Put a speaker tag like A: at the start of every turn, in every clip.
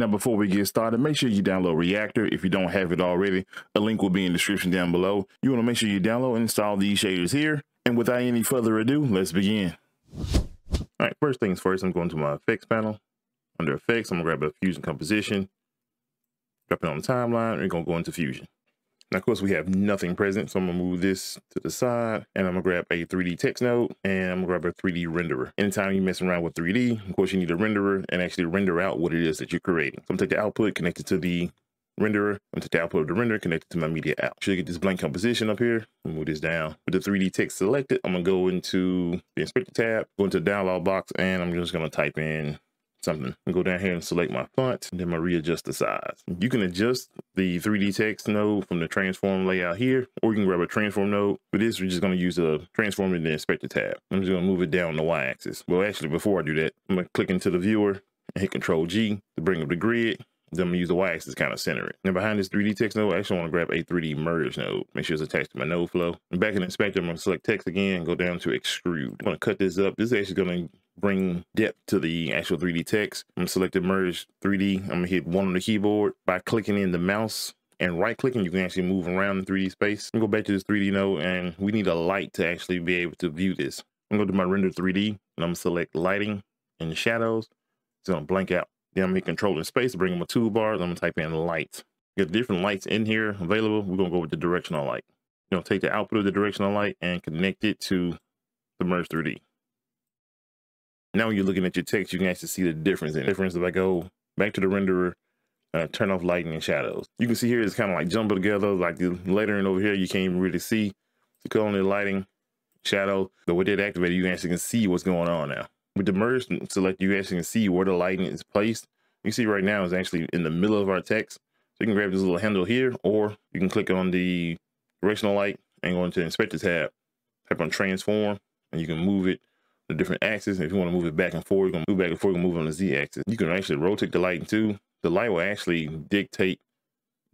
A: Now, before we get started, make sure you download Reactor If you don't have it already, a link will be in the description down below. You want to make sure you download and install these shaders here. And without any further ado, let's begin. All right, first things first, I'm going to my effects panel. Under effects, I'm gonna grab a fusion composition, drop it on the timeline, and we're gonna go into fusion. Now, of course, we have nothing present, so I'm gonna move this to the side, and I'm gonna grab a 3D text node, and I'm gonna grab a 3D renderer. Anytime you're messing around with 3D, of course, you need a renderer and actually render out what it is that you're creating. So I'm gonna take the output, connect it to the renderer, and take the output of the render, connect it to my media out. Should get this blank composition up here. Move this down. With the 3D text selected, I'm gonna go into the inspector tab, go into the dialog box, and I'm just gonna type in something and go down here and select my font and then I'm readjust the size. You can adjust the 3D text node from the transform layout here, or you can grab a transform node. For this, we're just gonna use a transform in the inspector tab. I'm just gonna move it down the Y axis. Well, actually, before I do that, I'm gonna click into the viewer and hit control G to bring up the grid. Then I'm gonna use the Y axis to kind of center it. And behind this 3D text node, I actually want to grab a 3D merge node. Make sure it's attached to my node flow. And back in the inspector, I'm gonna select text again, go down to extrude. I'm gonna cut this up. This is actually gonna bring depth to the actual 3D text. I'm selecting merge 3D. I'm gonna hit one on the keyboard. By clicking in the mouse and right clicking, you can actually move around the 3D space. I'm go back to this 3D node and we need a light to actually be able to view this. I'm gonna do my render 3D and I'm gonna select lighting and shadows. It's gonna blank out. Then I'm gonna hit control and space bring a toolbar. I'm gonna type in light. Get different lights in here available. We're gonna go with the directional light. You know, take the output of the directional light and connect it to the merge 3D. Now when you're looking at your text, you can actually see the difference it. difference if I go back to the renderer, uh, turn off lighting and shadows. You can see here it's kind of like jumbled together, like the lettering over here, you can't even really see the color the lighting, shadow. But with it activated, you actually can see what's going on now. With the merge select, you actually can see where the lighting is placed. You see right now is actually in the middle of our text. So you can grab this little handle here, or you can click on the directional light and go into the inspector tab, type on transform, and you can move it the different axes. If you want to move it back and you're going to move back and forth, you can move on the Z axis. You can actually rotate the light too. The light will actually dictate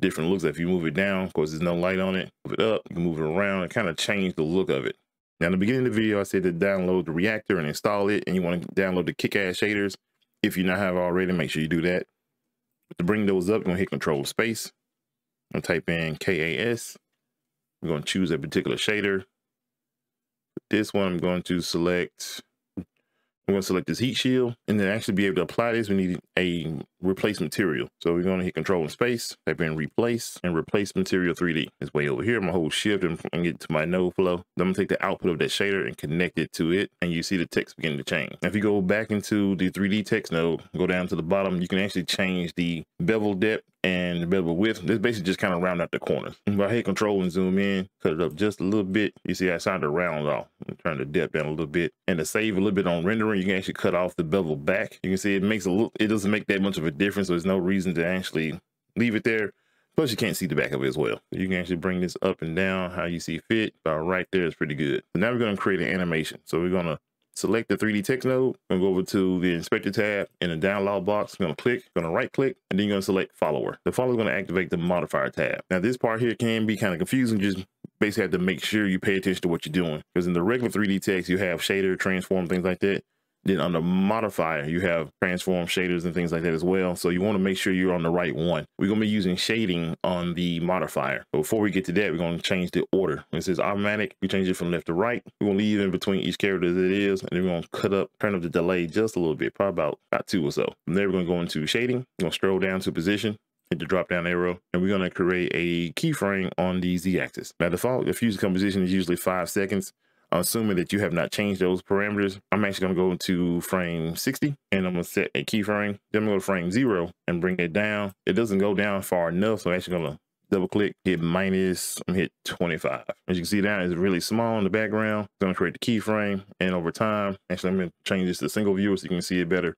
A: different looks. If you move it down, of course, there's no light on it. Move it up, you can move it around and kind of change the look of it. Now, in the beginning of the video, I said to download the reactor and install it, and you want to download the kick-ass shaders. If you not have already, make sure you do that. To bring those up, you're going to hit Control Space. I'm going to type in KAS. I'm going to choose a particular shader. This one, I'm going to select I'm going to select this heat shield and then actually be able to apply this. We need a replace material. So we're going to hit control and space, type in replace and replace material 3D. It's way over here. To hold shift and, get to my node flow. Then I'm going to take the output of that shader and connect it to it. And you see the text begin to change. Now, if you go back into the 3D text node, go down to the bottom, you can actually change the bevel depth and the bevel width. This basically just kind of round out the corners. I hit control and zoom in, cut it up just a little bit, you see I started to round off. Turn the depth down a little bit. And to save a little bit on rendering, you can actually cut off the bevel back. You can see it makes a little, it doesn't make that much of a difference. So there's no reason to actually leave it there. Plus you can't see the back of it as well. You can actually bring this up and down how you see fit. About right there is pretty good. So now we're going to create an animation. So we're going to select the 3D text node, and go over to the inspector tab in the download box. You're gonna click, gonna right click, and then you're gonna select follower. The follower is gonna activate the modifier tab. Now this part here can be kind of confusing. Just basically have to make sure you pay attention to what you're doing. Because in the regular 3D text, you have shader, transform, things like that. Then on the modifier, you have transform shaders and things like that as well. So you want to make sure you're on the right one. We're going to be using shading on the modifier. But before we get to that, we're going to change the order. When it says automatic, we change it from left to right. We're going to leave in between each character as it is. And then we're going to cut up, turn up the delay just a little bit, probably about, about two or so. From there, we're going to go into shading. We're going to scroll down to position hit the drop down arrow and we're going to create a keyframe on the z axis. Now default diffusion composition is usually five seconds assuming that you have not changed those parameters, I'm actually going to go into frame 60 and I'm going to set a keyframe. Then I'm going to frame zero and bring it down. It doesn't go down far enough. So I'm actually going to double click, hit minus, I'm hit 25. As you can see down, it's really small in the background. It's going to create the keyframe and over time, actually I'm going to change this to single view so you can see it better.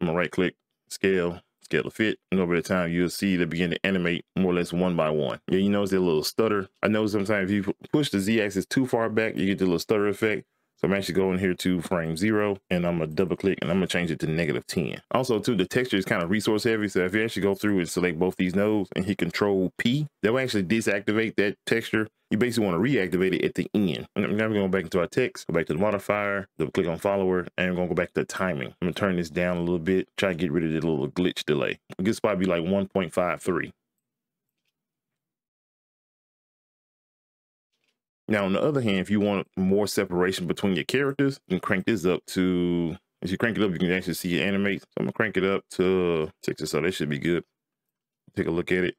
A: I'm going to right click, scale, scale to fit. And over the time, you'll see they begin to animate more or less one by one. Yeah, you notice a little stutter. I know sometimes if you push the Z-axis too far back, you get the little stutter effect. So I'm actually going here to frame zero and I'm gonna double click and I'm gonna change it to negative 10. Also too, the texture is kind of resource heavy. So if you actually go through and select both these nodes and hit control P, that will actually deactivate that texture. You basically want to reactivate it at the end. Now we're going back into our text, go back to the modifier, double click on follower, and we're gonna go back to timing. I'm gonna turn this down a little bit, try to get rid of the little glitch delay. A good spot be like 1.53. Now, on the other hand, if you want more separation between your characters, you can crank this up to, as you crank it up, you can actually see it animate. So I'm gonna crank it up to uh, 60, so that should be good. Take a look at it.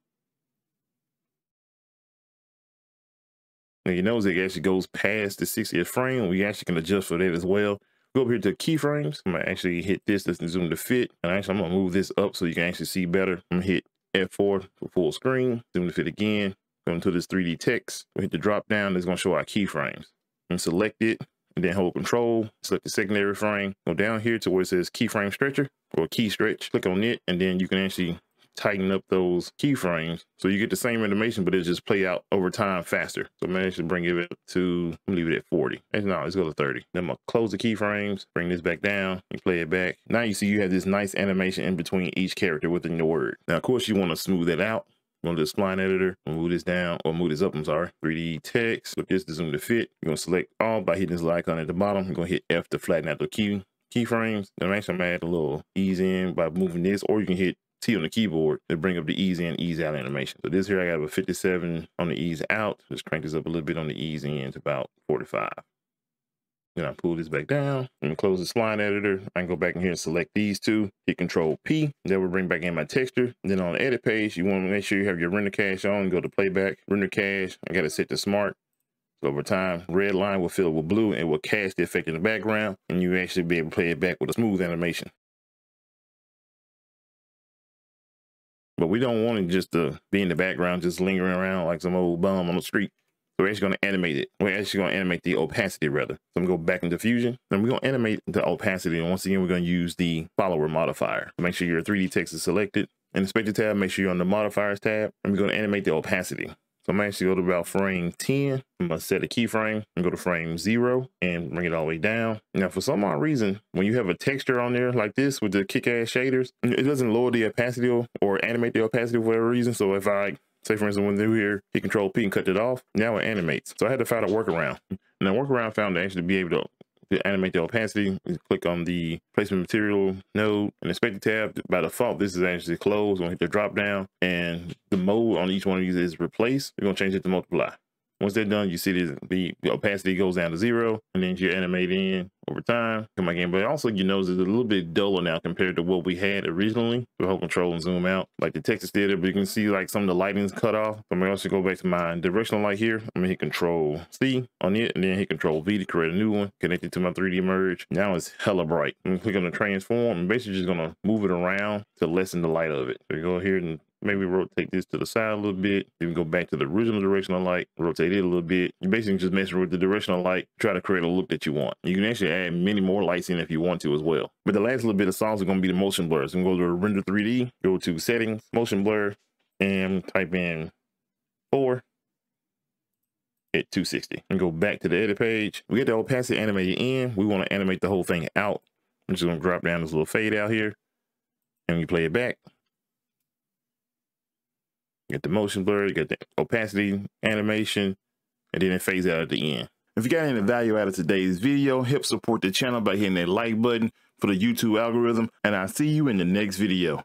A: Now you notice it actually goes past the 60th frame. We actually can adjust for that as well. Go up here to keyframes. I'm gonna actually hit this, let's zoom to fit. And actually I'm gonna move this up so you can actually see better. I'm gonna hit F4 for full screen, zoom to fit again, Go into this 3D text, we hit the drop down, it's gonna show our keyframes. And select it, and then hold control, select the secondary frame, go down here to where it says keyframe stretcher or key stretch, click on it, and then you can actually tighten up those keyframes so you get the same animation, but it just play out over time faster. So I'm bring it up to, leave it at 40. And no, let's go to 30. Then I'm gonna close the keyframes, bring this back down and play it back. Now you see you have this nice animation in between each character within your word. Now, of course, you wanna smooth that out. Go to the spline editor, we'll move this down, or move this up, I'm sorry. 3D text, with this to zoom to fit. You're gonna select all by hitting this icon at the bottom. You're gonna hit F to flatten out the key keyframes. Then I'm actually gonna add a little ease in by moving this, or you can hit T on the keyboard to bring up the ease in, ease out animation. So this here, I got a 57 on the ease out. Just crank this up a little bit on the ease in to about 45. Then I pull this back down and close the spline editor. I can go back in here and select these two, hit control P. That will bring back in my texture. Then on the edit page, you want to make sure you have your render cache on, go to playback, render cache. I got to set to smart. So over time, red line will fill with blue and will cast the effect in the background. And you actually be able to play it back with a smooth animation. But we don't want it just to be in the background, just lingering around like some old bum on the street. So we're actually going to animate it. We're actually going to animate the opacity rather. So I'm going to go back into Fusion and we're going to animate the opacity. And once again, we're going to use the follower modifier. Make sure your 3D text is selected. In the inspector tab, make sure you're on the modifiers tab. And we're going to animate the opacity. So I'm actually go to about frame 10. I'm gonna set a keyframe and go to frame zero and bring it all the way down. Now, for some odd reason, when you have a texture on there like this with the kick-ass shaders, it doesn't lower the opacity or animate the opacity for whatever reason. So if I Say for instance, when they were here, he control P and cut it off. Now it animates. So I had to find a workaround. And the workaround found to actually be able to to animate the opacity, click on the placement material node and inspector tab. By default, this is actually closed. Gonna hit the drop down and the mode on each one of these is replace. We're gonna change it to multiply. Once they're done, you see this, the, opacity goes down to zero, and then you animate in over time. Back in, but also you notice it's a little bit duller now compared to what we had originally. So hold control and zoom out. Like the text is still but you can see like some of the lighting's cut off. So I'm gonna also go back to my directional light here. I'm gonna hit control C on it, and then hit control V to create a new one, connect it to my 3D merge. Now it's hella bright. I'm gonna click on the transform, and basically just gonna move it around to lessen the light of it. So go here and maybe rotate this to the side a little bit. Then go back to the original directional light, rotate it a little bit. You're basically just messing with the directional light, try to create a look that you want. You can actually add many more lights in if you want to as well. But the last little bit of sauce is going to be the motion blur. So I'm going to go to render 3D, go to settings, motion blur, and type in 4 at 260 and go back to the edit page. We get the opacity animated in. We want to animate the whole thing out. I'm just going to drop down this little fade out here and we play it back. Get the motion blur, you get the opacity animation, and then it fades out at the end. If you got any value out of today's video, help support the channel by hitting that like button for the YouTube algorithm, and I'll see you in the next video.